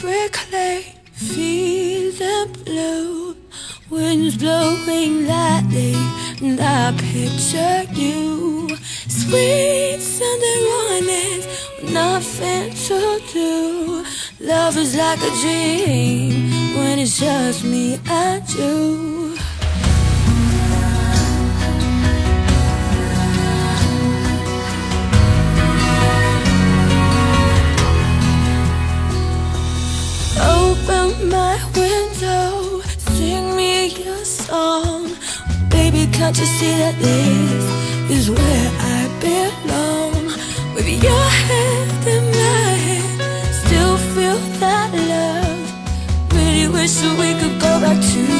brick lane, feel the blue. Winds blowing lightly, and I picture you. Sweet Sunday mornings, nothing to do. Love is like a dream when it's just me and you. Can't you see that this is where I belong? With your head in my head, still feel that love. Really wish that we could go back to.